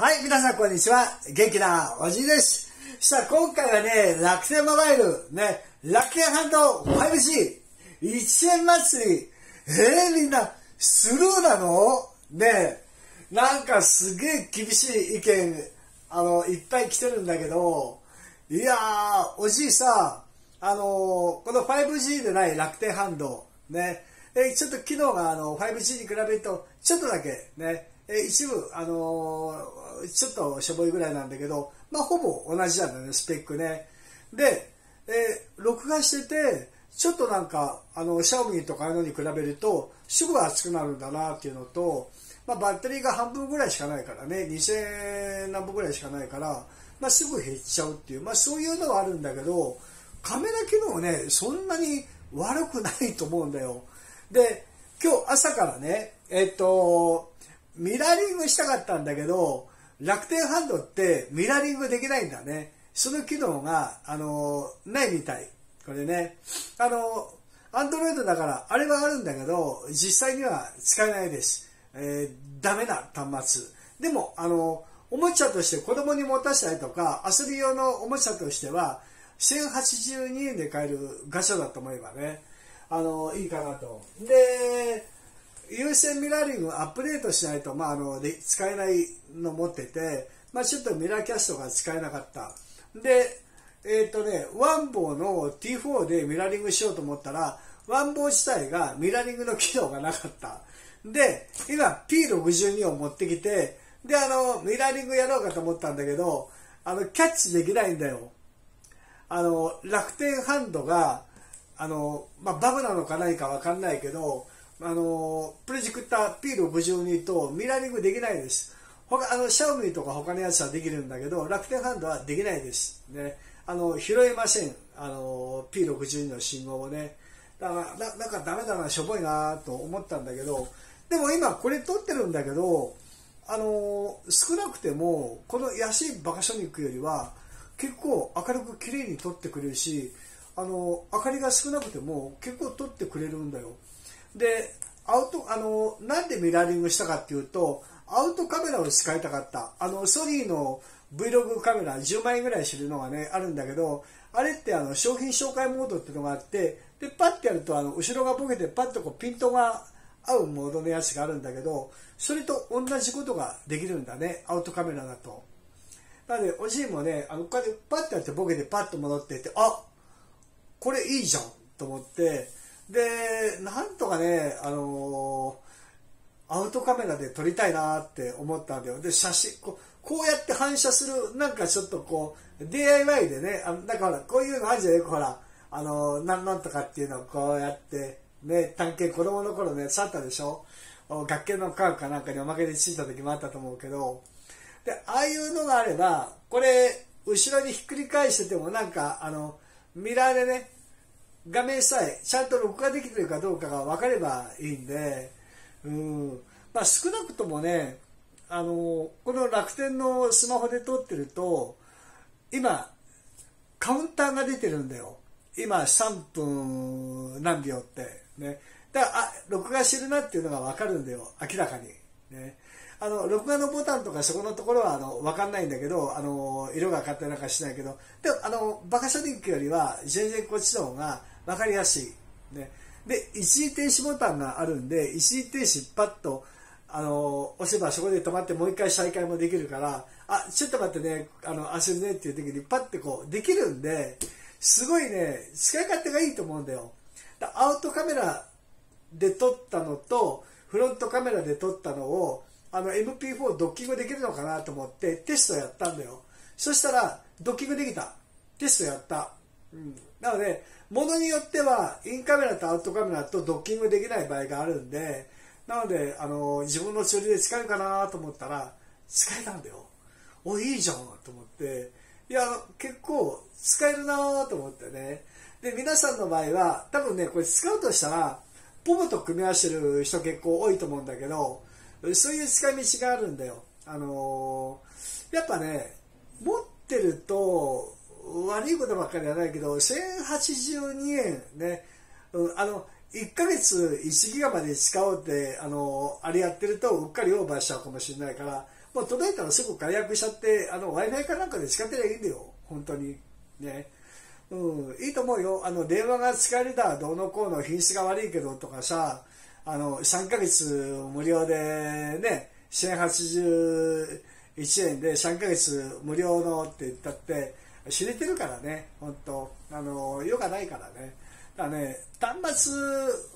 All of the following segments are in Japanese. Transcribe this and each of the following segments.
はい、皆さんこんにちは。元気なおじいです。さあ、今回はね、楽天モバイル、ね、楽天ハンド 5G、1円祭り、えー、みんな、スルーなの？ね、なんかすげえ厳しい意見、あの、いっぱい来てるんだけど、いやー、おじいさ、あのー、この 5G でない楽天ハンド、ね、えちょっと機能があの 5G に比べると、ちょっとだけね、え一部、あのー、ちょっとしょぼいぐらいなんだけど、まあ、ほぼ同じなんだよね、スペックね。で、えー、録画してて、ちょっとなんか、あの、シャオミとかああいうのに比べると、すぐ熱くなるんだなっていうのと、まあ、バッテリーが半分ぐらいしかないからね、2000何本ぐらいしかないから、まあ、すぐ減っちゃうっていう、まあ、そういうのはあるんだけど、カメラ機能ね、そんなに悪くないと思うんだよ。で、今日朝からね、えっと、ミラーリングしたかったんだけど、楽天ハンドってミラーリングできないんだね。その機能が、あの、ないみたい。これね。あの、アンドロイドだから、あれはあるんだけど、実際には使えないです。えー、ダメな端末。でも、あの、おもちゃとして子供に持たせたりとか、遊び用のおもちゃとしては、1082円で買えるガチャだと思えばね、あの、いいかなと。で、有線ミラーリングアップデートしないと、まあ、あの使えないの持ってて、まあ、ちょっとミラーキャストが使えなかった。で、えっ、ー、とね、ワンボーの T4 でミラーリングしようと思ったら、ワンボー自体がミラーリングの機能がなかった。で、今 P62 を持ってきて、で、あの、ミラーリングやろうかと思ったんだけど、あの、キャッチできないんだよ。あの、楽天ハンドが、あの、まあ、バグなのか何かわかんないけど、あのプロジェクター P62 とミラーリングできないです。他あのシャオミとか他のやつはできるんだけど楽天ハンドはできないです。ね、あの拾えませんあの P62 の信号をね。だからななんかダメだなしょぼいなと思ったんだけどでも今これ撮ってるんだけどあの少なくてもこの安いバカソニックよりは結構明るく綺麗に撮ってくれるしあの明かりが少なくても結構撮ってくれるんだよ。で、アウト、あの、なんでミラーリングしたかっていうと、アウトカメラを使いたかった。あの、ソニーの Vlog カメラ10万円ぐらいするのがね、あるんだけど、あれってあの商品紹介モードっていうのがあって、で、パッてやるとあの後ろがボケてパッとこうピントが合うモードのやつがあるんだけど、それと同じことができるんだね、アウトカメラだと。なので、おじいもね、あの、こうやってパッてやってボケてパッと戻ってって、あこれいいじゃんと思って、で、なんとかね、あのー、アウトカメラで撮りたいなって思ったんだよ。で、写真、こうこうやって反射する、なんかちょっとこう、DIY でね、あだからこういうのあるじゃんよくほら、あのー、なんなんとかっていうのをこうやって、ね、探検子供の頃ね、去ったでしょ。学研の科学かなんかにおまけでついた時もあったと思うけど、で、ああいうのがあれば、これ、後ろにひっくり返しててもなんか、あの、ミラーでね、画面さえちゃんと録画できてるかどうかが分かればいいんで、うん。まあ、少なくともねあのこの楽天のスマホで撮ってると今カウンターが出てるんだよ。今3分何秒って。ね。だからあ録画してるなっていうのが分かるんだよ。明らかに。ね。あの録画のボタンとかそこのところはあの分かんないんだけどあの色が変わったりなんかしないけど。でもあのバカシャディックよりは全然こっちの方が分かりやすい。ね、で、一時停止ボタンがあるんで、一時停止パッと、あの、押せばそこで止まってもう一回再開もできるから、あ、ちょっと待ってね、あの、焦るねっていう時にパッてこう、できるんで、すごいね、使い勝手がいいと思うんだよ。だアウトカメラで撮ったのと、フロントカメラで撮ったのを、あの MP4 ドッキングできるのかなと思ってテストやったんだよ。そしたら、ドッキングできた。テストやった。うん。なので、ものによってはインカメラとアウトカメラとドッキングできない場合があるんでなのであの自分の釣りで使えるかなと思ったら使えたんだよ。おいいじゃんと思って。いや結構使えるなと思ってね。で皆さんの場合は多分ねこれ使うとしたらポムと組み合わせてる人結構多いと思うんだけどそういう使い道があるんだよ。あのやっぱね持ってると悪いことばっかりじゃないけど1082円ね、うん、あの1ヶ月1ギガまで使おうってあのあれやってるとうっかりオーバーしちゃうかもしれないからもう届いたらすぐ解約しちゃって、あの、Wi-Fi かなんかで使ってりゃいいんだよ。本当に。ね。うん、いいと思うよ。あの、電話が使えるだ、どうのこうの品質が悪いけどとかさ、あの、3ヶ月無料でね、1081円で3ヶ月無料のって言ったって、知れてるからね、本当あの、用がないからね。だね、端末、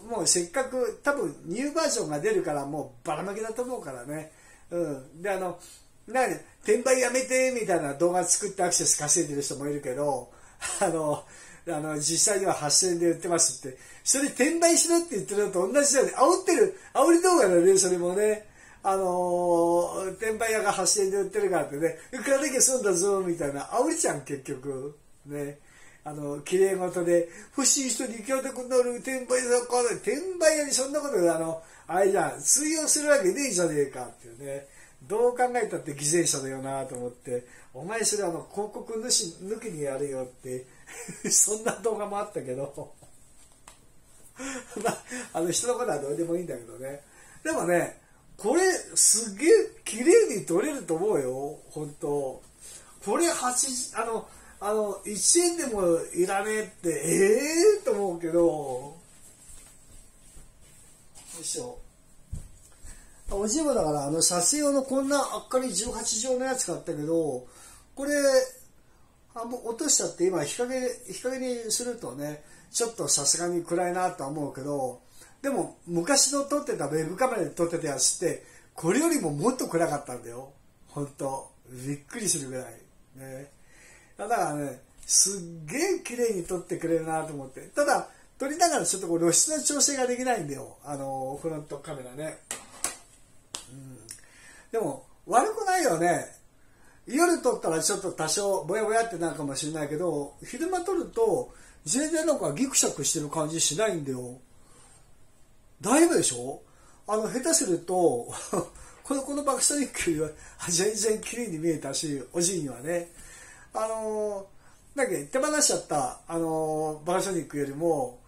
もうせっかく、多分ニューバージョンが出るからもうばらまきだと思うからね。うん。で、あの、なに、転売やめて、みたいな動画作ってアクセス稼いでる人もいるけど、あの、あの、実際には8000円で売ってますって、それ転売しろって言ってるのと同じだよね。煽ってる、煽り動画だね、それもね。あのー、転売屋が8円で売ってるからってね、いくらだけ済んだぞ、みたいな。煽りちゃん、結局。ね。あの、綺麗事で、欲しい人に行き当てくなる転売屋か、転売屋にそんなことあの、あれじゃん、通用するわけねえじゃねえかっていうね。どう考えたって犠牲者だよなと思って、お前それあの、広告主抜きにやるよって そんな動画もあったけど まあ、あの人のことはどうでもいいんだけどね。でもね、これすげえ綺麗に撮れると思うよ、本当。これ8、あの、あの、1円でもいらねえって、ええー、と思うけど、よいしょ。おじいもだから、あの、撮影用のこんな明かり18畳のやつ買ったけど、これ、あもう落としちゃって今日陰日陰にするとねちょっとさすがに暗いなとは思うけどでも昔の撮ってたウェブカメラで撮ってたやつってこれよりももっと暗かったんだよ。本当。びっくりするぐらい。ね。だからねすっげえ綺麗に撮ってくれるなと思って。ただ撮りながらちょっとこう露出の調整ができないんだよ。あのフロントカメラね、うん、でも悪くないよね。夜撮ったらちょっと多少ぼやぼやってなるかもしれないけど昼間撮ると全然なんかギクシャクしてる感じしないんだよ。だいぶでしょ？あの下手すると このこのバクサニックよりは全然綺麗に見えたしおじいにはね。あのー、だけ手放しちゃったあのー、バクサニックよりも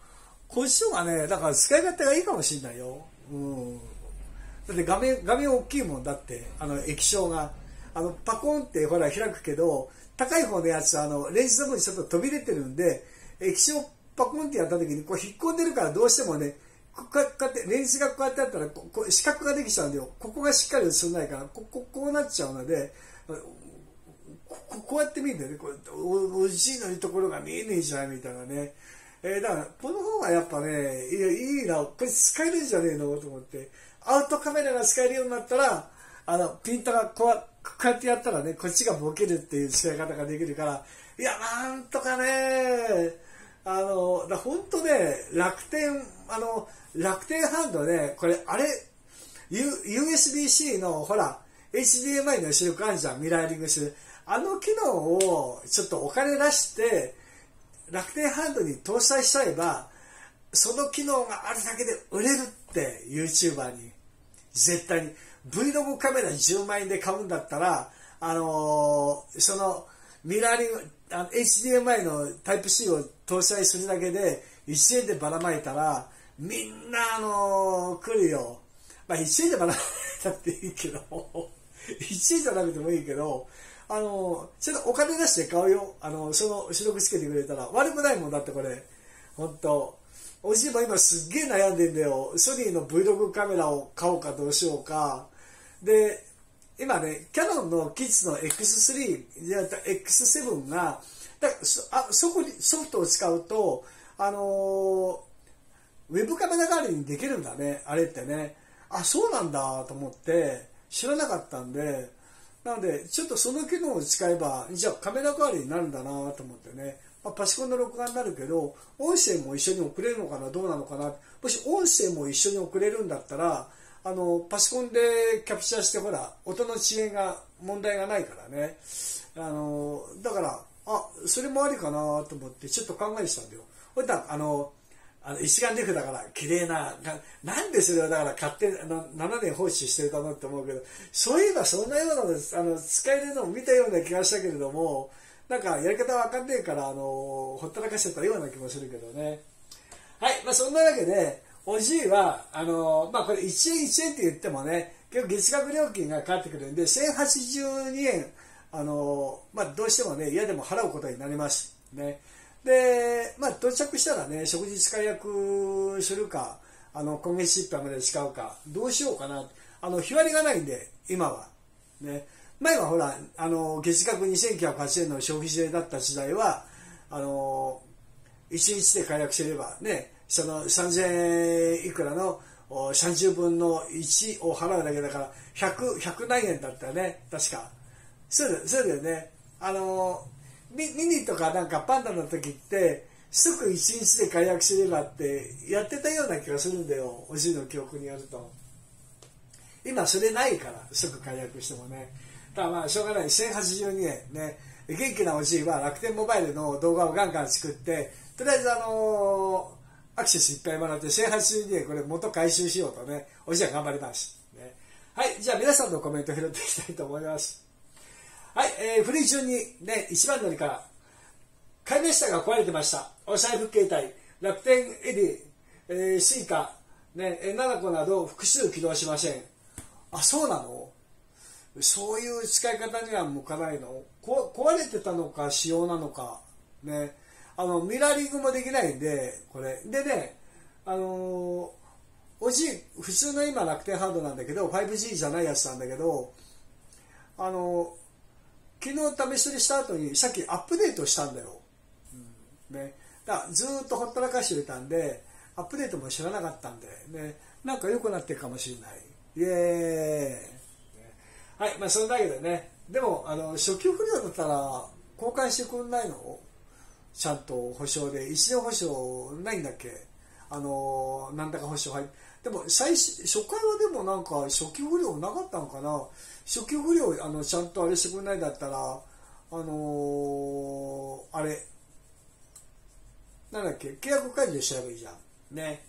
こっちの方がねだから使い勝手がいいかもしれないよ。うん。だって画面画面大きいもんだってあの液晶が。あのパコンってほら開くけど高い方のやつあのレンズの分にちょっと飛び出てるんで液晶パコンってやった時にこう引っ込んでるからどうしてもねこうやってレンズがこうやってあったらここ四角ができちゃうんだよ。ここがしっかり映らないからこここうなっちゃうのでここうやって見るんだよね。こおおじいのいいところが見えねえじゃんみたいなね、えー、だからこの方がやっぱねいいいな。これ使えるんじゃねえの？と思って。アウトカメラが使えるようになったらあのピントがこうこうやってやったらね、こっちがボケるっていう使い方ができるから、いや、なんとかね、あの、だ本当ね、楽天、あの、楽天ハンドね、これ、あれ、USB-C の、ほら、HDMI の出力あるじゃん、ミラーリングしてる。あの機能をちょっとお金出して、楽天ハンドに搭載しちゃえば、その機能があるだけで売れるって、YouTuber に。絶対に。Vlog カメラ10万円で買うんだったら、あのー、そのミラーリングの HDMI のタイプ C を搭載するだけで1円でばらまいたらみんな、あのー、来るよ。まあ、1円でばらまいたっていいけど1円じゃなくてもいいけど、あのー、ちょっとお金出して買うよ。あのその主力つけてくれたら悪くないもんだってこれ。本当おじいも今すっげえ悩んでんだよ。ソニーの Vlog カメラを買おうかどうしようか。で、今ね、キャノンのキッズの X3、X7 が、だあそこにソフトを使うと、あのー、ウェブカメラ代わりにできるんだね、あれってね。あ、そうなんだと思って、知らなかったんで、なので、ちょっとその機能を使えば、じゃあカメラ代わりになるんだなと思ってね。まあ、パソコンの録画になるけど、音声も一緒に送れるのかな、どうなのかな。もし音声も一緒に送れるんだったら、あのパソコンでキャプチャーしてほら音の遅延が問題がないからねあのだからあそれもありかなと思ってちょっと考えてたんだよほいだあのあの一眼レフだから綺麗ななんでそれをだから買ってあの7年放置してるかなって思うけどそういえばそんなようなあの使えるのを見たような気がしたけれどもなんかやり方わかんねえからあのほったらかしてたような気もするけどねはいまあそんなわけでおじいは、あの、まあこれ1円1円って言ってもね、結構月額料金がかかってくるんで、1082円、あの、まあ、どうしてもね、嫌でも払うことになります。ね。で、まあ、到着したらね、食事使い役するか、あの、今月いっぱいまで使うか、どうしようかな。あの、日割りがないんで、今は。ね。前はほら、あの、月額2980円の消費税だった時代は、あの、1日で解約すればね、その3000円いくらの30分の1を払うだけだから100、100何円だったね、確か。そうだそうだよね。あの、ミミニとかなんかパンダの時って、即1日で解約すればってやってたような気がするんだよ、おじいの記憶によると。今それないから、即解約してもねた。だまあしょうがない、1082円ね。元気なおじいは楽天モバイルの動画をガンガン作って、とりあえずあのー、アクセスいっぱいもらって1082円これ元回収しようとね、おじいは頑張ります。ね、はい、じゃあ皆さんのコメント拾っていきたいと思います。はい、えー、フリー中にね、一番乗りから、買いましたが壊れてました。お財布携帯、楽天エディ、えー、スイカ、ね、7個など複数起動しません。あ、そうなの？そういう使い方には向かないの？壊れてたのか仕様なのか、ね、あの、ミラーリングもできないんで、これ。でね、あのー、おじい、普通の今楽天ハードなんだけど、5G じゃないやつなんだけど、あの昨日試し撮りした後にさっきアップデートしたんだよ、うん、ね、だからずっとほったらかしてたんでアップデートも知らなかったんで、ね、なんか良くなってるかもしれない。イエーイ、はいまあそれだけでね。でもあの初期不良だったら交換してくんないの？ちゃんと保証で。一年保証ないんだっけ？あのなんだか保証入って。でも最初初回はでもなんか初期不良なかったのかな？初期不良あのちゃんとあれしてくれないだったらあのー、あれなんだっけ契約解除しちゃえばいいじゃんね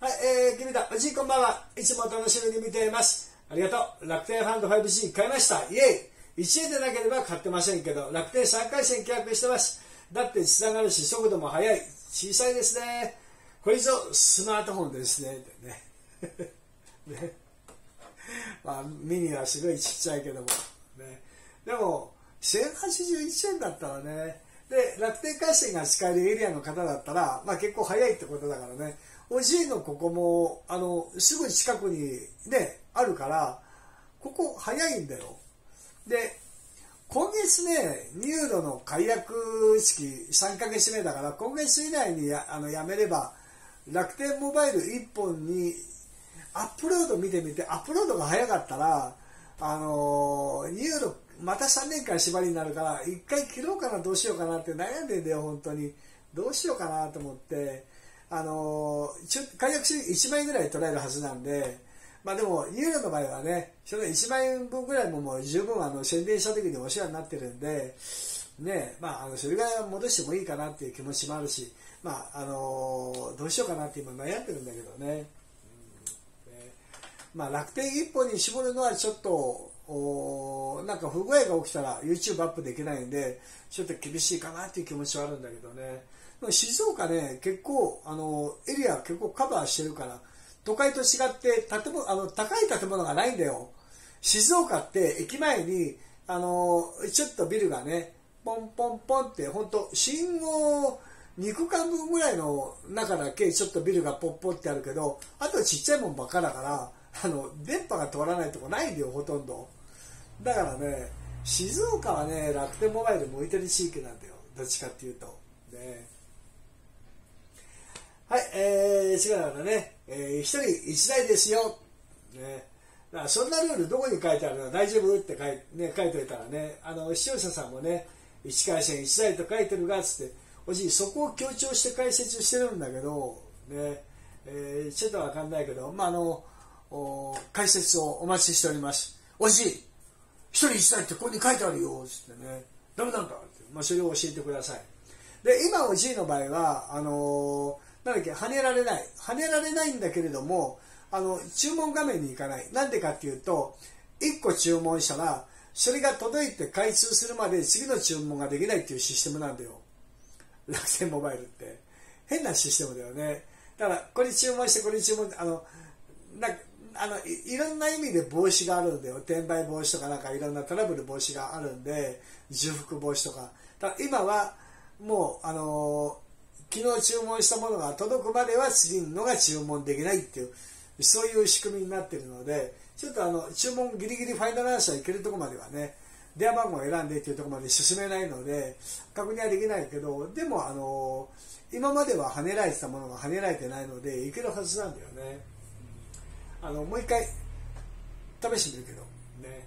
はい、えー、君だ、おじいこんばんは。いつも楽しみに見ています。ありがとう。楽天ファンド 5G 買いました。イエイ !1 円でなければ買ってませんけど、楽天3回戦契約してます。だって繋がるし、速度も速い。小さいですね。これ以上、スマートフォンですね。ね ねまあ、ミニはすごいちっちゃいけども、ね、でも1081円だったらね。で楽天回線が使えるエリアの方だったら、まあ、結構早いってことだからね。おじいのここもあのすぐ近くにねあるからここ早いんだよ。で今月ねニューロの解約式3ヶ月目だから今月以内にやあのやめれば楽天モバイル1本にアップロード見てみて、アップロードが早かったら、あの、ニューロ、また3年間縛りになるから、一回切ろうかな、どうしようかなって悩んでんだよ、本当に。どうしようかなと思って、あのー、解約し1万円ぐらい取られるはずなんで、まあでも、ユーロの場合はね、その1万円分ぐらいももう十分あの宣伝した時にお世話になってるんで、ね、まあ、あの、それぐらい戻してもいいかなっていう気持ちもあるし、まあ、あの、どうしようかなって今悩んでるんだけどね。まあ、楽天一本に絞るのはちょっとおなんか不具合が起きたら YouTube アップできないんでちょっと厳しいかなっていう気持ちはあるんだけどね。静岡ね結構あのエリア結構カバーしてるから都会と違って建物あの高い建物がないんだよ。静岡って駅前にあのちょっとビルがねポンポンポンって本当信号2区間分ぐらいの中だけちょっとビルがポッポってあるけどあとちっちゃいもんばっかだからあの電波が通らないとこないんだよほとんど。だからね静岡はね楽天モバイル向いてる地域なんだよどっちかっていうと。ねはいえー、違うからね、えー、1人1台ですよ。ね。だからそんなルールどこに書いてあるの？大丈夫？って書い,、ね、書いといたらねあの視聴者さんもね1回戦1台と書いてるがっつっておじいそこを強調して解説してるんだけどね、えー、ちょっとわかんないけどまああの解説をお待ちしております。おじい、一人一台ってここに書いてあるよっ、つってね、ダメなんだって、まあ、それを教えてください。で、今おじいの場合は、あのー、なんだっけ、跳ねられない。跳ねられないんだけれども、あの、注文画面に行かない。なんでかっていうと、1個注文したら、それが届いて開通するまで次の注文ができないっていうシステムなんだよ。楽天モバイルって。変なシステムだよね。だから、これ注文して、これ注文、あの、なあのいろんな意味で防止があるんだよ。転売防止とかなんかいろんなトラブル防止があるんで重複防止とか。だ今はもうあの昨日注文したものが届くまでは次のが注文できないっていうそういう仕組みになってるのでちょっとあの注文ギリギリファイナルアンサーいけるところまではね電話番号を選んでっていうところまで進めないので確認はできないけどでもあの今までは跳ねられてたものが跳ねられてないのでいけるはずなんだよね。あのもう一回試してみるけど。ね。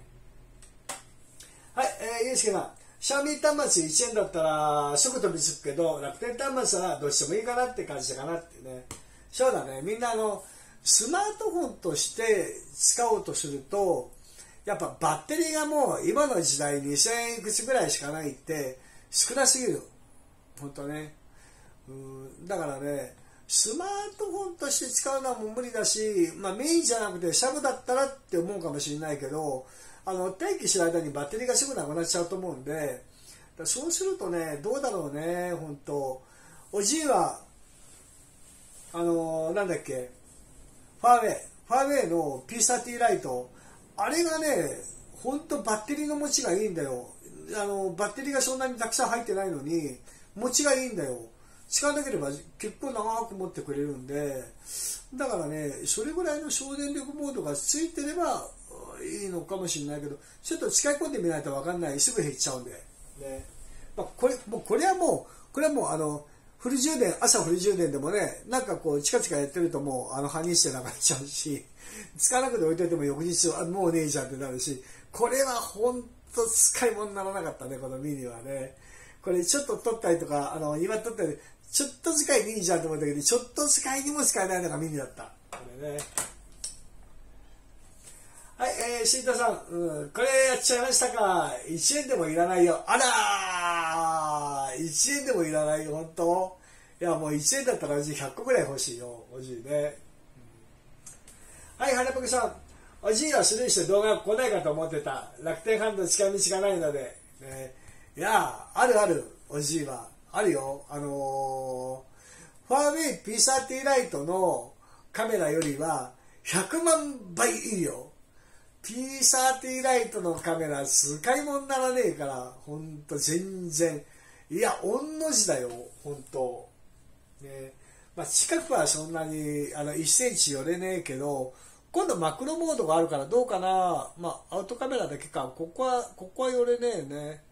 はい、えー、ゆうすけさんシャーミー端末1円だったらすぐ飛びつくけど楽天端末はどうしてもいいかなって感じかなってね。そうだね。みんなあのスマートフォンとして使おうとするとやっぱバッテリーがもう今の時代2000円いくつぐらいしかないって少なすぎる本当ね。うんだからねスマートフォンとして使うのはもう無理だし、まあ、メインじゃなくてシャブだったらって思うかもしれないけどあの待機してる間にバッテリーがすぐなくなっちゃうと思うんでそうするとねどうだろうね本当。おじいはあのなんだっけファーウェイファーウェイの P30 ライトあれがね本当バッテリーの持ちがいいんだよ。あのバッテリーがそんなにたくさん入ってないのに持ちがいいんだよ。使わなければ結構長く持ってくれるんでだからねそれぐらいの省電力モードがついてればいいのかもしれないけどちょっと使い込んでみないと分かんない。すぐ減っちゃうんで、ね。まあ、これもうこれはもうこれはもうあのフル充電朝フル充電でもねなんかこうチカチカやってるともうあの半日して流れちゃうし使わなくて置いといても翌日はもうねえじゃんってなるしこれは本当使い物にならなかったねこのミニはね。これちょっと取ったりとかあの今取ったりちょっと使いにいいじゃんと思ったけどちょっと使いにも使えないのがミニだったこれねはい、えー、シータさん、うん、これやっちゃいましたか。1円でもいらないよ。あらー !1 円でもいらないよ、本当いや、もう1円だったらうち100個ぐらい欲しいよ。欲しいね。はい、はねぽけさん。おじいはスルーして動画来ないかと思ってた。楽天ハンド近道がないので。ね、いや、あるある、おじいは。あるよ。あのー、ファーウェイ P30 ライトのカメラよりは100万倍いいよ。P30 ライトのカメラ使い物にならねえから、ほんと全然。いや、御の字だよ、ほんと。ね。まあ、近くはそんなにあの1センチ寄れねえけど、今度マクロモードがあるからどうかな。まあ、アウトカメラだけか。ここは、ここは寄れねえね。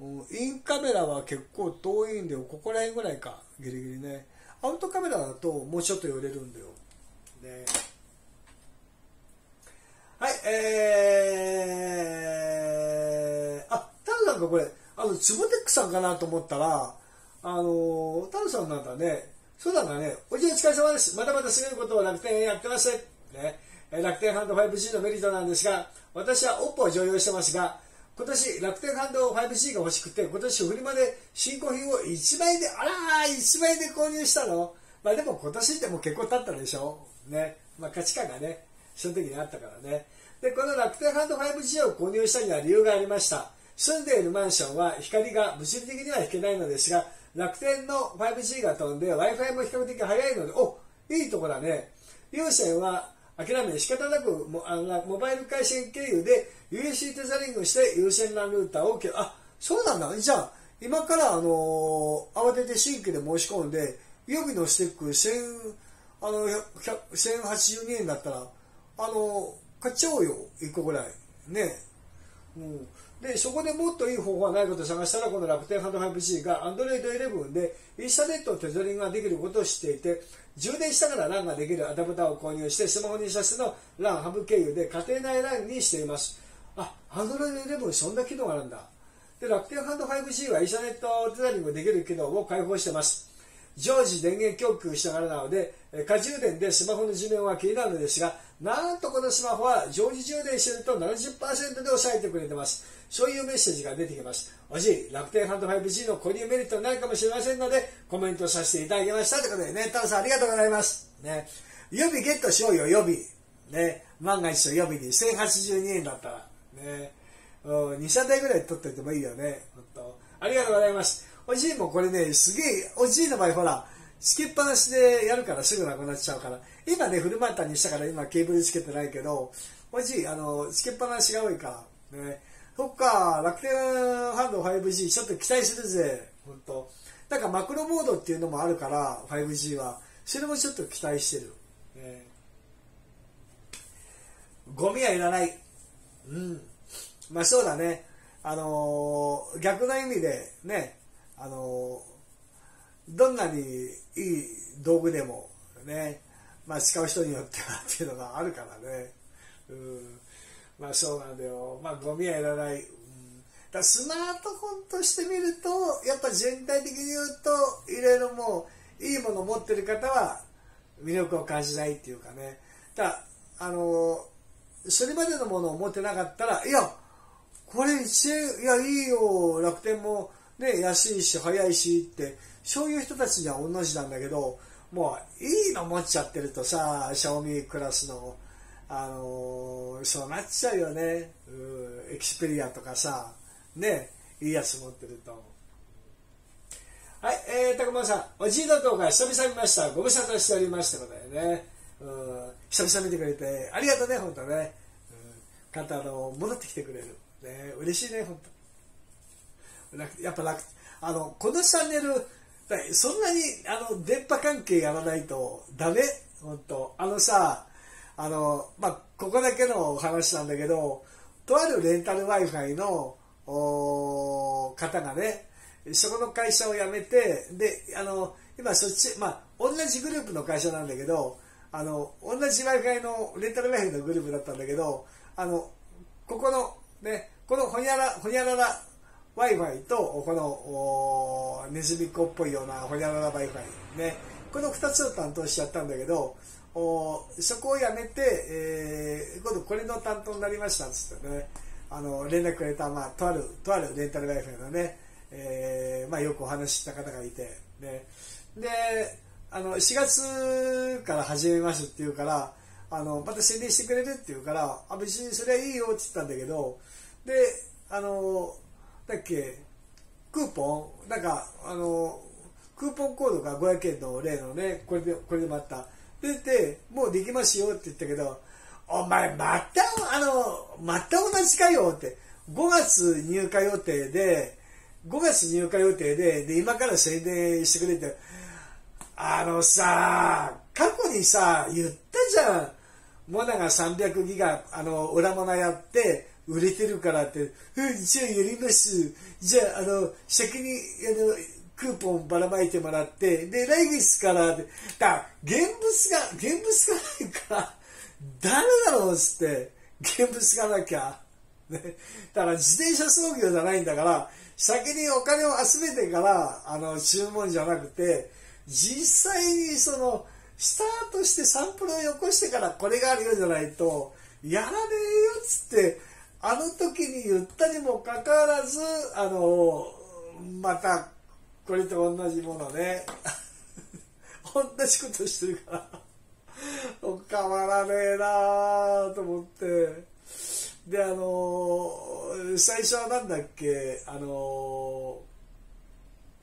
インカメラは結構遠いんだよ。ここら辺ぐらいか。ギリギリね。アウトカメラだともうちょっと寄れるんだよ。ね。はい、えー、あ、タルさんかこれ、あの、ツボテックさんかなと思ったら、あの、タルさんなんだね。そうなんだね。おじいお疲れ様です。まだまだすげることを楽天やってますね。楽天ハンド 5G のメリットなんですが、私は OPPO を常用してますが、今年楽天ハンド 5G が欲しくて、今年フリマで新古品を1枚で、あらー、1枚で購入したの？まあでも今年ってもう結構経ったでしょ？ね。まあ価値観がね、その時にあったからね。で、この楽天ハンド 5G を購入したには理由がありました。住んでいるマンションは光が物理的には引けないのですが、楽天の 5G が飛んで Wi-Fi も比較的早いので、おいいとこだね。有線は諦め仕方なくモあのモバイル回線経由で USC テザリングして優先ランルーターをあそうなんだ。じゃあ今からあの慌てて新規で申し込んで予備のステック1000あの1082円だったらあの買っちゃおうよ。1個ぐらい。ね。うんでそこでもっといい方法はないことを探したらこの楽天ハンド 5G が Android 11でインタネットをテザリングができることを知っていて充電したから LAN ができるアダプターを購入してスマホに挿しの LAN ハブ経由で家庭内 LAN にしています。あ Android 11そんな機能があるんだ。で楽天ハンド 5G はインタネットテザリングできる機能を開放してます。常時電源供給しながらなので過充電でスマホの寿命は気になるのですがなんとこのスマホは常時充電してると70%で抑えてくれてますそういうメッセージが出てきます。おじい、楽天ハンド 5G の購入メリットなるかもしれませんので、コメントさせていただきました。ということでね、タオさんありがとうございます。ね、予備ゲットしようよ、予備。ね、万が一の予備に1082円だったら。ね、2、3台ぐらい取っておいてもいいよね。本当ありがとうございます。おじいもこれね、すげえ、おじいの場合ほら、つけっぱなしでやるからすぐなくなっちゃうから、今ね、フルマンタンにしたから今ケーブルつけてないけど、おいしい、あの、つけっぱなしが多いから、ね。そっか、楽天ハンド 5G ちょっと期待するぜ、本当なんかマクロモードっていうのもあるから、5G は。それもちょっと期待してる。ね、ゴミはいらない。うん。まあそうだね。あのー、逆の意味でね、あの、どんなにいい道具でもね、まあ使う人によってはっていうのがあるからね。うん。まあそうなんだよ。まあゴミはいらない。うん、だスマートフォンとして見ると、やっぱ全体的に言うと、いろいろもう、いいものを持ってる方は魅力を感じないっていうかね。だあの、それまでのものを持ってなかったら、いや、これ1円、いや、いいよ、楽天もね、安いし、早いしって、そういう人たちには同じなんだけど、もう、いいの持っちゃってるとさ、シャオミクラスの、あのー、そうなっちゃうよね。エクスペリアとかさ、ね、いいやつ持ってると。はい、えー、たくまさん、おじいの動画久々見ました。ご無沙汰しておりましたことでね。うん、久々見てくれて、ありがとうね、本当ね。うん、簡単あの、戻ってきてくれる。ね、嬉しいね、本当やっぱ楽、あの、このチャンネル、そんなに、あの、電波関係やらないとダメ本当あのさ、あの、まあ、ここだけの話なんだけど、とあるレンタル Wi-Fi の方がね、そこの会社を辞めて、で、あの、今そっち、まあ、同じグループの会社なんだけど、あの、同じ Wi-Fi の、レンタル Wi-Fi のグループだったんだけど、あの、ここの、ね、このほにゃら、ほにゃらら Wi-Fi と、この、ネズミっ子っぽいようなほにゃらら Wi-Fi ね、この2つを担当しちゃったんだけど、おそこを辞めて、えー、今度これの担当になりましたっつってね、あの、連絡くれた、まあ、とある、とあるレンタル Wi-Fi のね、えー、まあ、よくお話しした方がいて、ね、で、あの、4月から始めますって言うから、あの、また宣伝してくれるって言うから、あ、別にそれはいいよって言ったんだけど、で、あの、だっけ、クーポン、なんか、あの、クーポンコードが500円の例のね、これで、これでまた、出て、もうできますよって言ったけど、お前また、あの、また同じかよって、5月入荷予定で、5月入荷予定で、で、今から宣伝してくれて、あのさ、過去にさ、言ったじゃん。モナが300ギガ、あの、裏モナやって、売れてるからって、うん、じゃあやります。じゃあ、あの、先に、あの、クーポンばらまいてもらって、で、来月から、だ、現物が、現物がないから、誰だろうっつって、現物がなきゃ。ね。だから自転車操業じゃないんだから、先にお金を集めてから、あの、注文じゃなくて、実際にその、スタートしてサンプルをよこしてからこれがあるよじゃないと、やらねえよっつって、あの時に言ったにもかかわらず、あの、またこれと同じものね。同じことしてるから。変わらねえなと思って。であの最初はなんだっけ？あの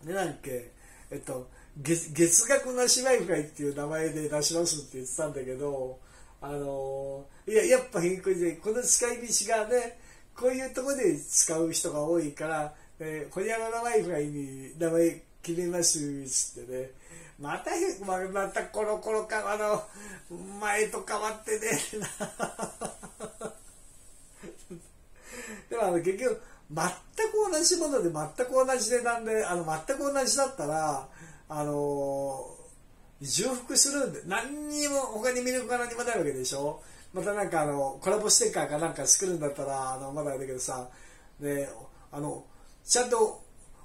ねなんっけ？えっと月月額なし Wi-Fi っていう名前で出しますって言ってたんだけどあのいややっぱ変更でこの使い道がねこういうとこで使う人が多いからえー、ホニャララ Wi-Fi に名前決めますつってね、また、ままたコロコロか、あの、前と変わってね。でもあの結局、全く同じもので全く同じ値段で、あの、全く同じだったら、あの重複するんで、何にも他に魅力が何もないわけでしょ？またなんかあの、コラボステッカーかなんか作るんだったら、あの、まだだけどさ、ね、あの、ちゃんと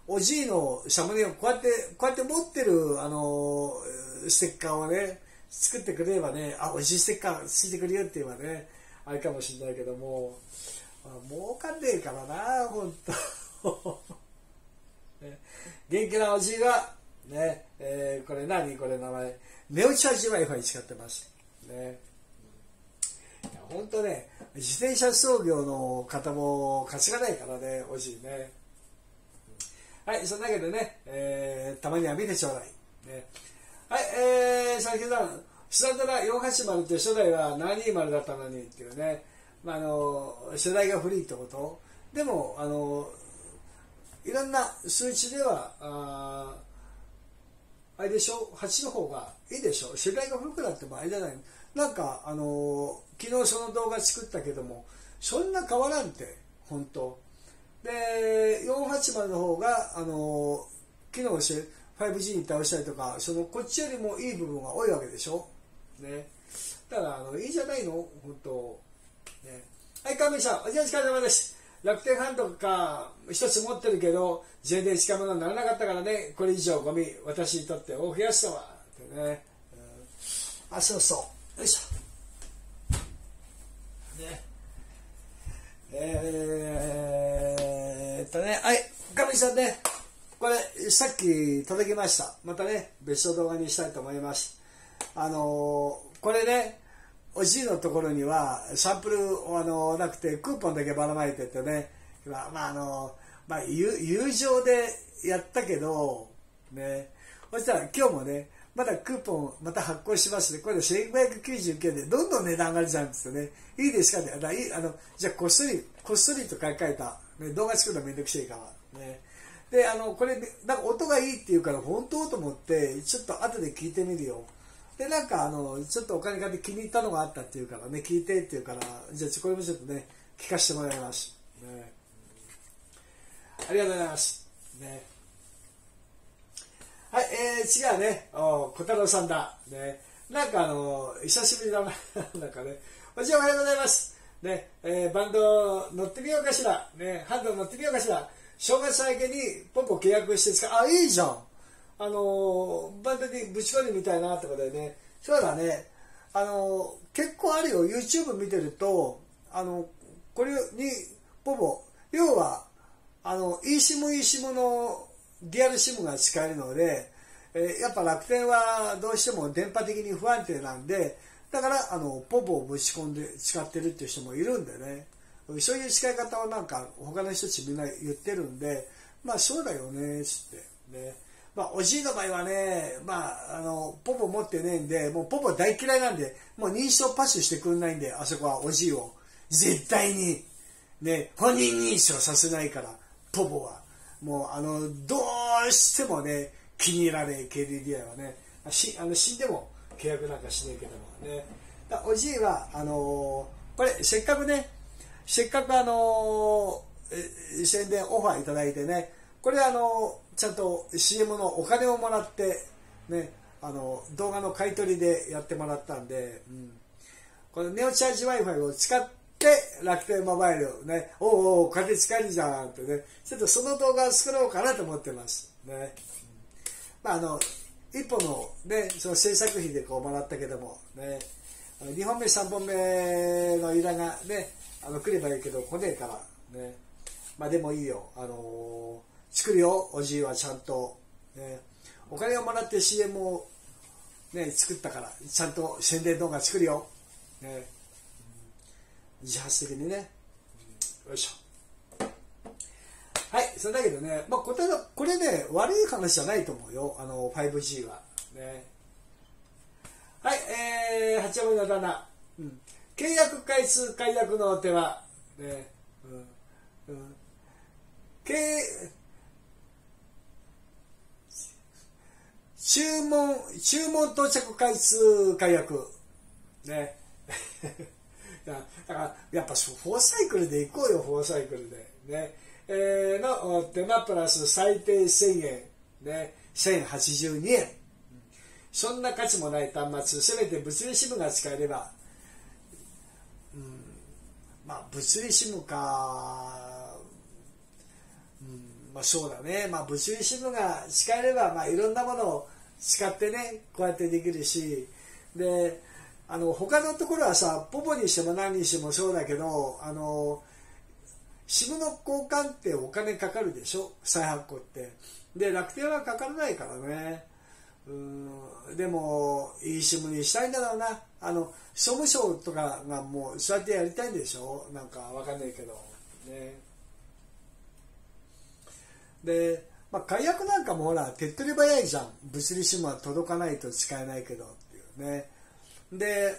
おじいのシャムネをこうやってこうやって持ってるあのステッカーをね作ってくれればねあおじいステッカーついてくるよって言えばねあれかもしれないけども、儲かんねえからな本当 ね、元気なおじいがね、えー、これ何？これ名前。ネオチャージ Wi-Fi 使ってます。ね。本当ね自転車操業の方も勝ちがないからねおじいね。はい、そんなわけでね、えー、たまには見てちょうだい。ね、はい、えー、佐々木さん、スタドラ480って初代は720だったのにっていうね、まあ、あの世代が古いってこと。でもあのいろんな数値ではあああれでしょ？8の方がいいでしょ？世代が古くなってもあれじゃないなんかあの昨日その動画作ったけどもそんな変わらんて本当。で480の方があの機能して 5G に倒したりとかそのこっちよりもいい部分が多いわけでしょ？ね。ただあのいいじゃないの？本当。ね。はい神さんお疲れ様です。楽天ハンドか一つ持ってるけど全然近物にならなかったからね。これ以上ゴミ私にとって大増やしたわってね、うん、あそうそう。よいしょ。ね。えー、っとね。はい。神さんね。これさっき届きました。またね別の動画にしたいと思います。あのー、これねおじいのところにはサンプルあのなくてクーポンだけばらまいててね。まああのまあ友情でやったけどね。そしたら今日もねまだクーポンまた発行しますねこれで1599円でどんどん値段上がるじゃんですよね。いいですかねあのじゃあこっそりこっそりと書いた、ね、動画作るのめんどくせえから。ね。であのこれなんか音がいいっていうから本当と思ってちょっと後で聞いてみるよ。でなんかあのちょっとお金かけて気に入ったのがあったっていうからね聞いてっていうからじゃあこれもちょっとね聞かせてもらいます、ね、ありがとうございます。ね。はいえー、次はねお小太郎さんだ。ね。なんかあの久しぶりだな。なんかね。おじおはようございます。ね、えー、バンド乗ってみようかしら。ね。ハンド乗ってみようかしら。正月明けにポンポン契約して使う。あいいじゃん。あのバンドにぶち込んでみたいなってことでね。そうだね。あの結構あるよ。YouTube 見てるとあのこれにポポ要はあの eSIM eSIM のリアル SIM が使えるので、えー、やっぱ楽天はどうしても電波的に不安定なんでだからあのポポをぶち込んで使ってるっていう人もいるんでね。そういう使い方をなんか他の人たちみんな言ってるんでまあそうだよねっつって。ね。まあおじいの場合はねまああのポポ持ってねえんでもうポポ大嫌いなんでもう認証パスしてくんないんであそこはおじいを。絶対に。ね本人認証させないからポポは。もうあのどうしてもね気に入らねえ KDDI はねしあの死んでも契約なんかしねえけどもね。おじいはあのこれせっかくねせっかくあの宣伝オファーいただいてねこれあのちゃんと CM のお金をもらってねあの動画の買い取りでやってもらったんで、うん、このネオチャージ Wi-Fi を使って楽天モバイルねおおお金使えるじゃんってねちょっとその動画を作ろうかなと思ってますね、まああの一歩のねその制作費でこうもらったけどもね2本目3本目の依頼がねあの来ればいいけど来ねえからねまあでもいいよあのー、作るよおじいはちゃんと、ね、お金をもらって CM をね作ったからちゃんと宣伝動画作るよ、ね、自発的にね、よいしょ。はいそれだけどね、まあ、これこれね悪い話じゃないと思うよ。あの 5G は。ね。はいえー、八王子の旦那、うん。契約回数解約の手は、ね、うん、うん、注文、注文到着回数解約。ね。だからやっぱフォーサイクルで行こうよ、フォーサイクルで。ね。えー、の手間プラス最低1000円。ね。1082円。そんな価値もない端末、せめて物理支部が使えれば、うんまあ物理シムか、うんまあ、そうだね、まあ、物理シムが使えれば、まあ、いろんなものを使ってねこうやってできるしであの他のところはさポポにしても何にしてもそうだけどあの SIM の交換ってお金かかるでしょ？再発行って。で楽天はかからないからね。うんでもいい SIM にしたいんだろうな。あの総務省とかがもうそうやってやりたいんでしょ？なんかわかんないけど。ね。で、まあ、解約なんかもほら手っ取り早いじゃん。物理 SIM は届かないと使えないけどっていうね。で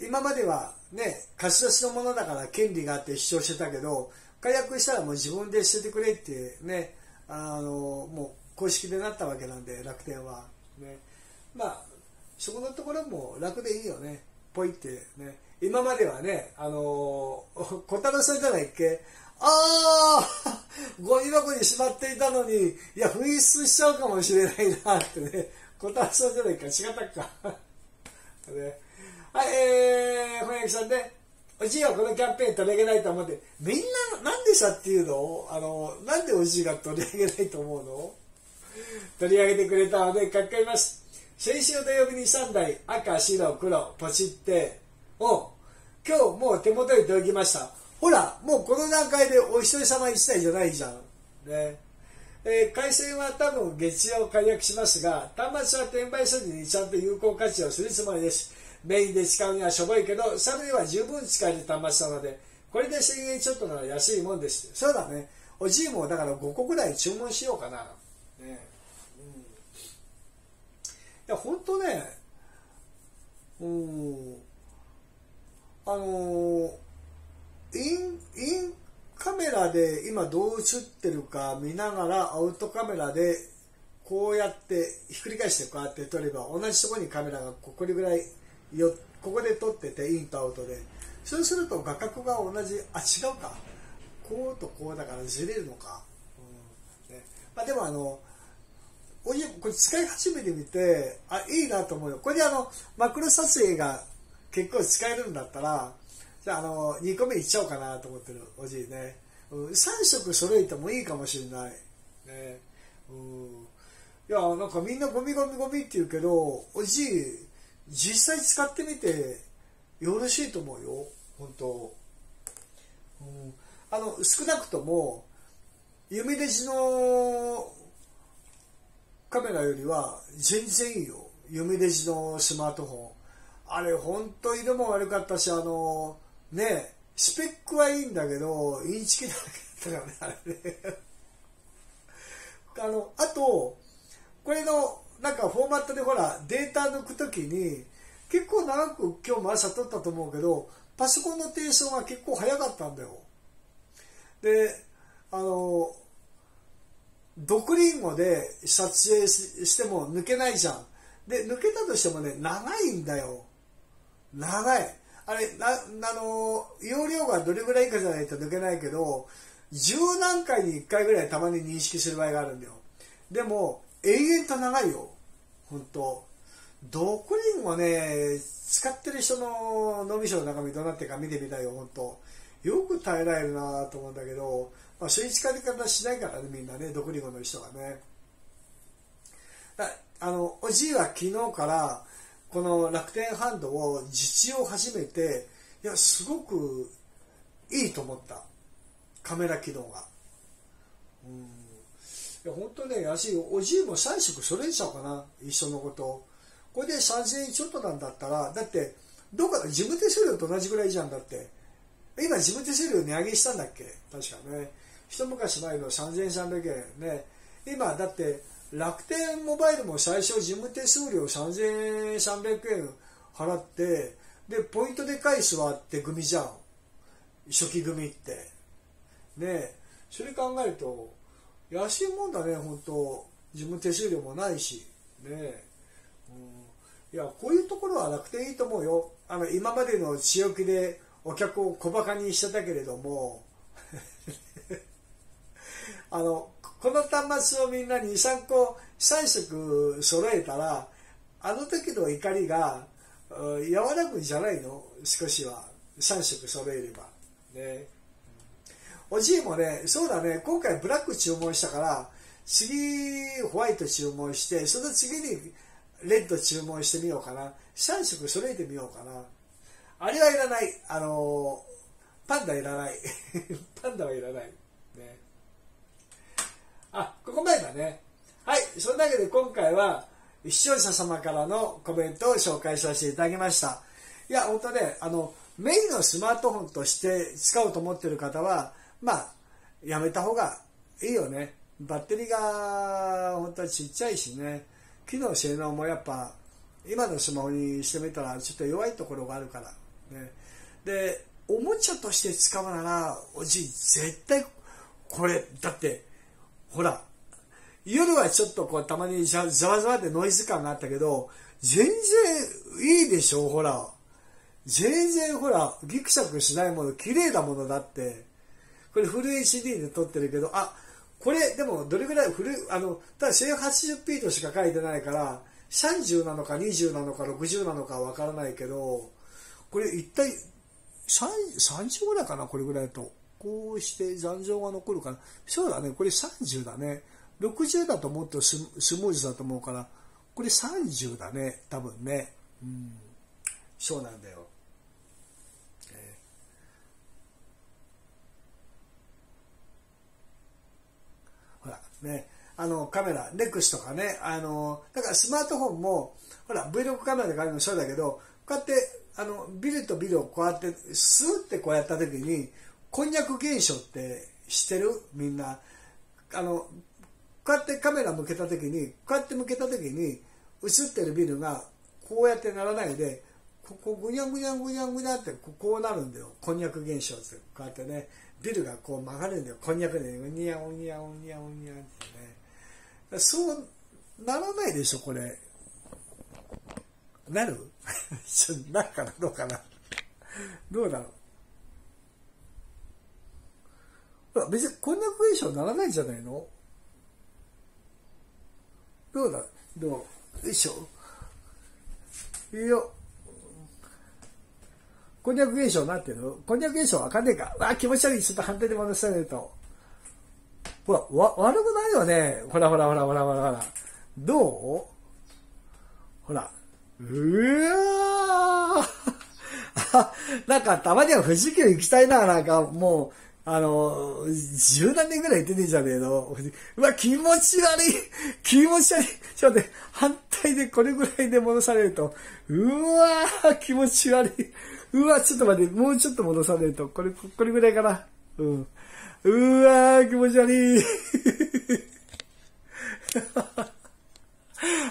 今まではね貸し出しのものだから権利があって主張してたけど解約したらもう自分で捨ててくれってねあのもう公式でなったわけなんで楽天は。ね。まあそこのところも楽でいいよね。ポイってね。今まではねあの小太郎さんじゃないっけ？ああゴミ箱にしまっていたのに、いや、紛失しちゃうかもしれないなってね、小太郎さんじゃないか、違ったか。ね、はい、えー、本屋さんね、おじいはこのキャンペーン取り上げないと思って、みんな、なんでさっていうの？あの、なんでおじいが取り上げないと思うの？取り上げてくれたので書き換えます。先週土曜日に3台、赤、白、黒、ポチって、お今日もう手元に届きました。ほら、もうこの段階でお一人様一台じゃないじゃん。ね。えー、回線は多分月曜解約しますが、端末は転売せずにちゃんと有効活用するつもりです。メインで使うにはしょぼいけど、サブには十分使える端末なので、これで1000円ちょっとなら安いもんです。そうだね。おじいもだから5個ぐらい注文しようかな。ね。うん。いや、ほんとね、うん、あのーインインカメラで今どう映ってるか見ながらアウトカメラでこうやってひっくり返してこうやって撮れば同じとこにカメラがここぐらいよここで撮っててインとアウトで。そうすると画角が同じあ違うか。こうとこうだからずれるのか、うん。ね。まあ、でもあのおいこれ使い始めてみてあいいなと思うよ。これであのマクロ撮影が結構使えるんだったらじゃあ、あの、2個目いっちゃおうかなと思ってる、おじいね。うん、3色揃えてもいいかもしれない。ね。うん。いや、なんかみんなゴミゴミゴミって言うけど、おじい、実際使ってみてよろしいと思うよ。本当。うん。あの、少なくとも、弓デジのカメラよりは全然いいよ。弓デジのスマートフォン。あれ、本当色も悪かったし、あの、ねスペックはいいんだけどインチキだけだったからねあれね。あのあとこれのなんかフォーマットでほらデータ抜く時に結構長く今日も朝撮ったと思うけどパソコンのテンションが結構早かったんだよ。であの毒リンゴで撮影しても抜けないじゃん。で抜けたとしてもね長いんだよ。長い。あれなあの容量がどれぐらいかじゃないと抜けないけど十何回に1回ぐらいたまに認識する場合があるんだよ。でも永遠と長いよ。本当。どこにもね使ってる人の脳みその中身どうなってるか見てみたいよ本当。よく耐えられるなと思うんだけど、まあ、そういう使い方しないからねみんなね毒リンゴの人がね。あのおじいは昨日からこの楽天ハンドを実用始めていやすごくいいと思った。カメラ機能が。うん。いや本当ね安いおじいも3色それにしちゃうかな。一緒のことこれで3000円ちょっとなんだったらだってどっか事務手数料と同じぐらいじゃんだって。今事務手数料値上げしたんだっけ？確かね。一昔前の3300円ね。今だって楽天モバイルも最初事務手数料3300円払ってでポイントで返すわって組じゃん。初期組って。ねそれ考えると安いもんだね本当。事務手数料もないし。ねうん、いやこういうところは楽天いいと思うよ。あの今までの強気でお客を小バカにしてたけれども。あのこの端末をみんなに23個3色揃えたらあの時の怒りが和らぐんじゃないの？少しは。3色揃えれば。ね。おじいもねそうだね。今回ブラック注文したから次ホワイト注文してその次にレッド注文してみようかな。3色揃えてみようかな。あれはいらない。あのパンダいらない。パンダはいらない。あ、ここまでだね。はい、そんなわけで今回は視聴者様からのコメントを紹介させていただきました。いや、本当ね、あの、メインのスマートフォンとして使おうと思ってる方は、まあ、やめた方がいいよね。バッテリーが本当はちっちゃいしね機能性能もやっぱ今のスマホにしてみたらちょっと弱いところがあるから、ね、でおもちゃとして使うならおじい絶対これだってほら夜はちょっとこうたまにざわざわってノイズ感があったけど全然いいでしょほら。全然ほらギクシャクしないもの綺麗なものだって。これフル HD で撮ってるけどあこれでもどれぐらいフルあのただ 1080p としか書いてないから30なのか20なのか60なのかわからないけどこれ一体30ぐらいかなこれぐらいと。こうして残像が残るかなそうだね。これ30だね。60だともっとスムーズだと思うからこれ30だね。多分ね。うん。そうなんだよ、えー、ほらね。あのカメラネクスとかね。あのだからスマートフォンもほら Vlog カメラで買うのもそうだけどこうやってあのビルとビルをこうやってスーってこうやった時にこんにゃく現象って知ってる？みんな。あのこうやってカメラ向けた時にこうやって向けた時に映ってるビルがこうやってならないでここぐにゃぐにゃぐにゃぐにゃってこうなるんだよ。こんにゃく現象って。こうやってねビルがこう曲がるんだよ。こんにゃくでうにゃうにゃうにゃうにゃってね。そうならないでしょこれ。なる？なるかなどうかな。どうだろう。別にこんにゃく現象ならないんじゃないの？どうだ？どう？よいしょ。いいよ。こんにゃく現象なってる？こんにゃく現象わかんねえか？わあ気持ち悪い。ちょっと反対で戻さないと。ほらわ悪くないよね。ほらほらほらほらほらほら。どう？ほら。うわー。なんかたまには富士急行きたいな、なんかもう、あの、十何年ぐらい行ってねじゃねえの。うわ、気持ち悪い気持ち悪いちょっと待って、反対でこれぐらいで戻されると、うわー気持ち悪い。うわ、ちょっと待って、もうちょっと戻されると、これ、これぐらいかな。うん。うわー気持ち悪い。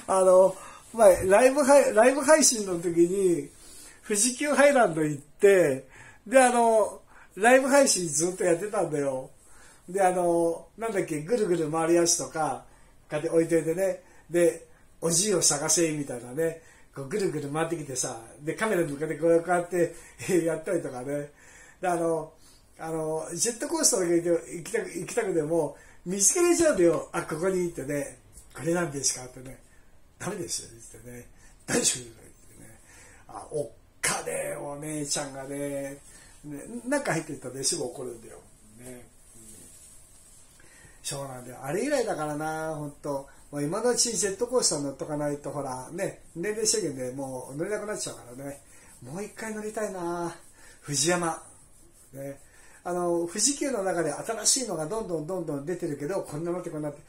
あの、まあ、ライブ配、ライブ配信の時に、富士急ハイランド行って、で、あの、ライブ配信ずっとやってたんだよ。で、あの、なんだっけ、ぐるぐる回り足とか、こうやって置いといてね。で、おじいを探せ、みたいなね。こうぐるぐる回ってきてさ、で、カメラに向かってこうやって、やったりとかね。で、あの、あの、ジェットコースターだけ行きたく、行きたくても、見つけれちゃうんだよ。あ、ここに行ってね。これなんですかってね。ダメですよ、ってね。大丈夫ってね。あ、おっかねお姉ちゃんがね、ね中入ってたらすぐ怒るんだよ。ね。そうなんだよ。あれ以来だからな、本当もう今のうちにジェットコースター乗っとかないと、ほら、ね、年齢制限でもう乗れなくなっちゃうからね。もう一回乗りたいな藤山。ね。あの、富士急の中で新しいのがどんどんどんどん出てるけど、こんなのってこんなって、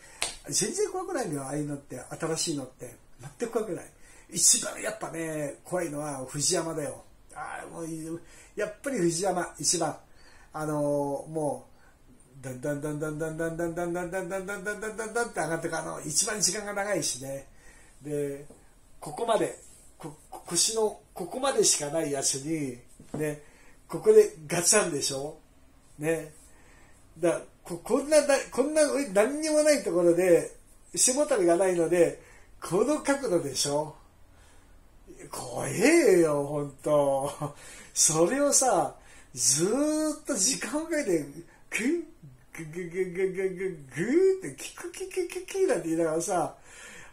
全然怖くないんだよ、ああいうのって、新しいのって。全く怖くない。一番やっぱね、怖いのは藤山だよ。ああ、もう、やっぱり藤山、一番。あの、もう、だんだんだんだんだんだんだんだんだんだんだんだんだんだんだんだんって上がってくあの、一番時間が長いしね。で、ここまで、こ腰のここまでしかないやつに、ね、ここでガチャンでしょね。だここんな、こんな何にもないところで、背もたれがないので、この角度でしょ怖えよ、ほんと。それをさ、ずーっと時間をかけて、グッ、グググググググーってキクキクキキなんて言いながらさ、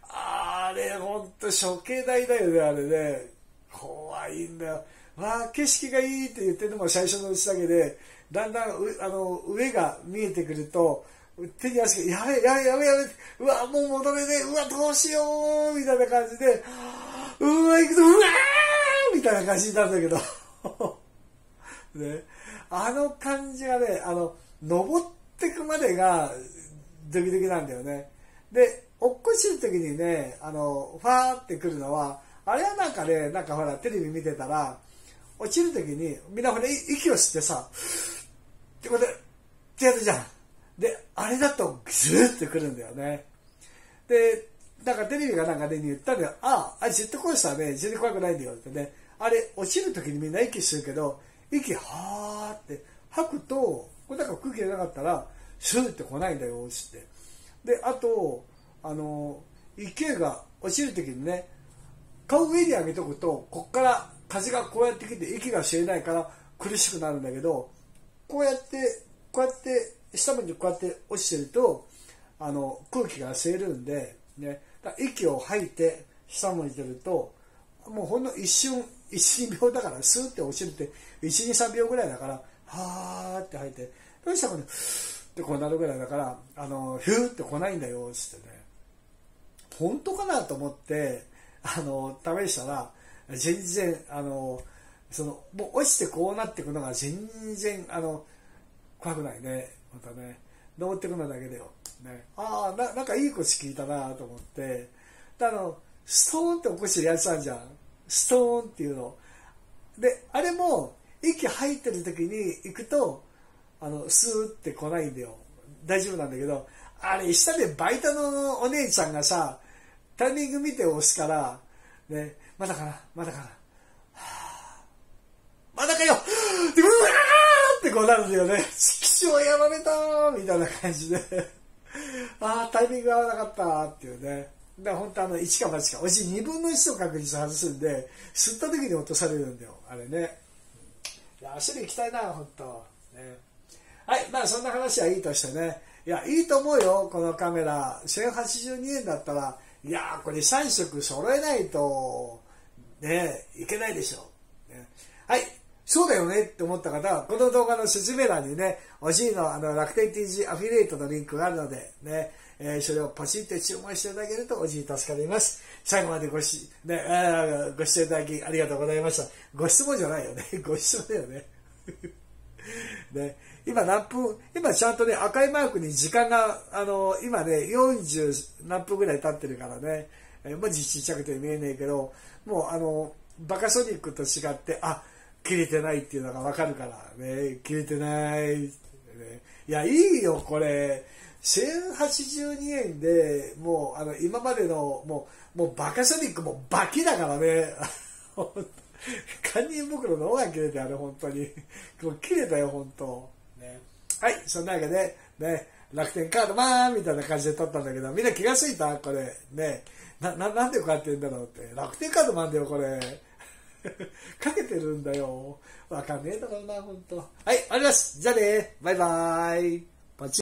あれほんと処刑台だよね、あれね。怖いんだよ。わあ、景色がいいって言ってるのも最初のうちだけで、だんだんあの上が見えてくると、手に足が、やべやべえやべやべ、うわ、もう戻れねえ、うわ、どうしようみたいな感じで、うわ、行くと、うわーみたいな感じになるんだけど、ね、あの感じがね、あの、登ってくまでが、ドキドキなんだよね。で、落っこちる時にね、あの、ファーってくるのは、あれはなんかね、なんかほら、テレビ見てたら、落ちる時に、みんなほら、息を吸ってさ、ってことで、ってやるじゃん。で、あれだとずーってくるんだよね。で、なんかテレビがなんかね、言ったんだよ。ああ、あれジェットコースターね、全然怖くないんだよってね。あれ、落ちる時にみんな息するけど、息はーって吐くと、これだから空気がなかったら、スーって来ないんだよ、つって。で、あと、あの、勢が落ちる時にね、顔上に上げとくと、こっから風がこうやってきて息が吸えないから苦しくなるんだけど、こうやって、こうやって、下までこうやって落ちてると、あの、空気が吸えるんで、ね、息を吐いて下向いてると、もうほんの一瞬、1、2秒だから、スーって落ちるって、1、2、3秒ぐらいだから、はーって吐いて、どうしたかね、ってこうなるぐらいだから、あの、ヒューって来ないんだよっ、つってね。本当かなと思って、あの、試したら、全然、あの、その、もう落ちてこうなっていくのが全然、あの、怖くないね。本当ね。登ってくのだけでよ。ね。ああ、ななんかいい腰聞いたなと思って。で、あの、ストーンって起こしてるやつあるじゃん。ストーンっていうの。で、あれも、息吐いてる時に行くと、あの、スーって来ないんだよ。大丈夫なんだけど、あれ、下でバイトのお姉ちゃんがさ、タイミング見て押すから、ね、まだかな、まだかな？はあ、まだかようわーってこうなるんだよね。色紙をやられたみたいな感じで。ああ、タイミング合わなかったっていうね。だから本当あの、1か8か。おし2分の1の確率外すんで、吸った時に落とされるんだよ。あれね。いや、足で行きたいな、本当ね。はい、まあそんな話はいいとしてね。いや、いいと思うよ、このカメラ。1082円だったら、いやこれ3色揃えないと、ね、いけないでしょ。ね、はい。そうだよねって思った方は、この動画の説明欄にね、おじいのあの楽天 TG アフィリエイトのリンクがあるので、ね、えー、それをポチって注文していただけるとおじい助かります。最後までごし、ね、ご視聴いただきありがとうございました。ご質問じゃないよね。ご質問だよね。ね、今何分、今ちゃんとね、赤いマークに時間が、あの、今ね、40何分ぐらい経ってるからね、え文字ちっちゃくて見えねえけど、もうあの、バカソニックと違って、あ、切れてないっていうのがわかるからね、切れてない、ね。いや、いいよ、これ。1082円で、もう、あの、今までの、もう、もうバカソニックもバキだからね。堪忍袋の方が切れてあれ、本当に。もう切れたよ、本当。ね。はい、そんなわけで、ね、楽天カードマンみたいな感じで撮ったんだけど、みんな気がついた？これ。ね。な、な、なんでこうやって言うんだろうって。楽天カードマンだよ、これ。かけてるんだよ。わかんねえだろうな、ほんと。はい、あります。じゃあね。バイバーイ。